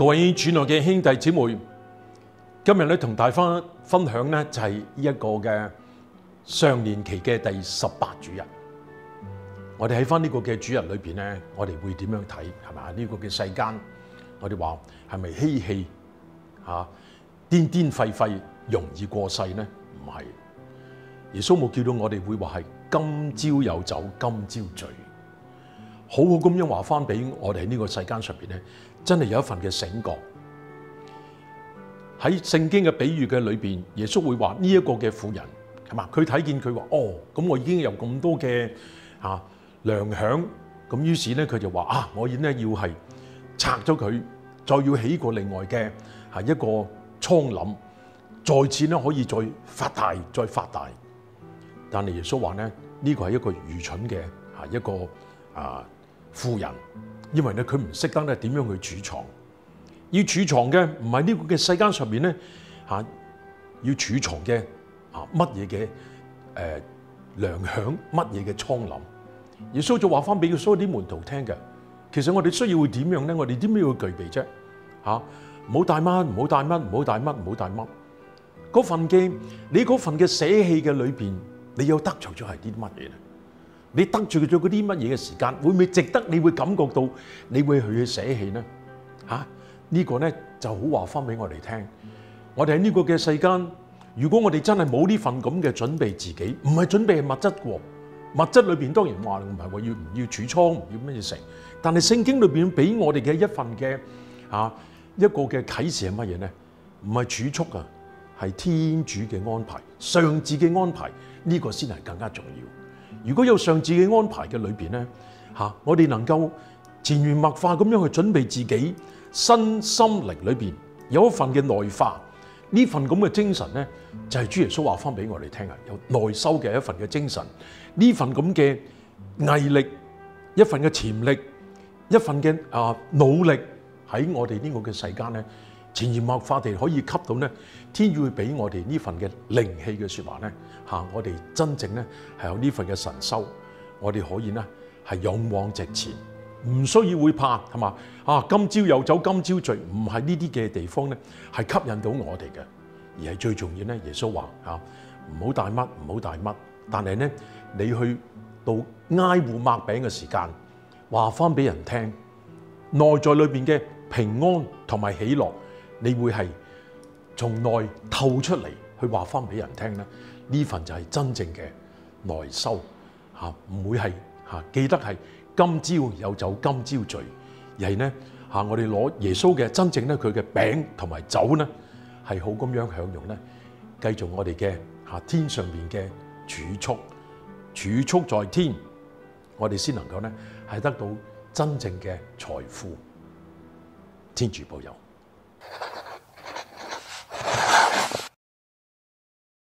各位主內嘅兄弟姊妹，今日咧同大家分享咧就係呢一個嘅上年期嘅第十八主日。我哋喺翻呢個嘅主日裏邊咧，我哋會點樣睇係咪？呢、這個嘅世間，我哋話係咪嬉戲嚇、顛顛廢廢容易過世呢？唔係。耶穌冇叫到我哋會話係今朝有酒今朝醉，好好咁樣話翻俾我哋喺呢個世間上邊咧，真係有一份嘅醒覺。喺聖經嘅比喻嘅裏邊，耶穌會話呢一個嘅婦人係嘛？佢睇見佢話哦，咁我已經有咁多嘅啊糧餉，咁於是咧佢就話啊，我已咧要係拆咗佢，再要起個另外嘅係一個倉林，再次咧可以再發大，再發大。但係耶穌話咧，呢個係一個愚蠢嘅啊一個啊富人，因為咧佢唔識得咧點樣去儲藏，要儲藏嘅唔系呢個嘅世間上面咧吓要儲藏嘅啊乜嘢嘅誒糧餉，乜嘢嘅倉廩。耶穌就話翻俾所有啲門徒聽嘅，其實我哋需要會點樣咧？我哋點樣要具備啫？吓唔好帶乜，唔好帶乜，唔好帶乜，唔好帶乜。嗰份嘅你嗰份嘅捨棄嘅裏邊。你有得着咗係啲乜嘢咧？你得着咗嗰啲乜嘢嘅時間，會唔會值得？你會感覺到你會去捨棄呢？嚇、啊這個、呢就好話翻俾我哋聽。我哋喺呢個嘅世間，如果我哋真係冇呢份咁嘅準備自己，唔係準備係物質喎。物質裏邊當然話唔係話要唔要儲倉，唔要乜嘢食。但係聖經裏邊俾我哋嘅一份嘅啊一個嘅啟示係乜嘢咧？唔係儲蓄啊！係天主嘅安排，上智嘅安排呢個先係更加重要。如果有上智嘅安排嘅裏邊咧，嚇我哋能夠潛移默化咁樣去準備自己身心靈裏邊有一份嘅內化，呢份咁嘅精神咧，就係主耶穌話翻俾我哋聽啊，有內修嘅一份嘅精神，呢份咁嘅毅力，一份嘅潛力，一份嘅啊努力喺我哋呢個嘅世間咧。潛移默化地可以吸到咧，天主會俾我哋呢份嘅靈氣嘅説話咧，嚇我哋真正咧係有呢份嘅神修，我哋可以咧係勇往直前，唔需要會怕係嘛啊！今朝有酒今朝醉，唔係呢啲嘅地方咧係吸引到我哋嘅，而係最重要咧。耶穌話嚇唔好帶乜，唔好帶乜，但係咧你去到挨戶擘餅嘅時間，話翻俾人聽，內在裏邊嘅平安同埋喜樂。你會係從內透出嚟去話翻俾人聽咧，呢份就係真正嘅內修嚇，唔會係嚇記得係今朝有酒今朝醉，而係咧嚇我哋攞耶穌嘅真正咧佢嘅餅同埋酒咧係好咁樣享用咧，繼續我哋嘅嚇天上邊嘅儲蓄，儲蓄在天，我哋先能夠咧係得到真正嘅財富，天主保佑。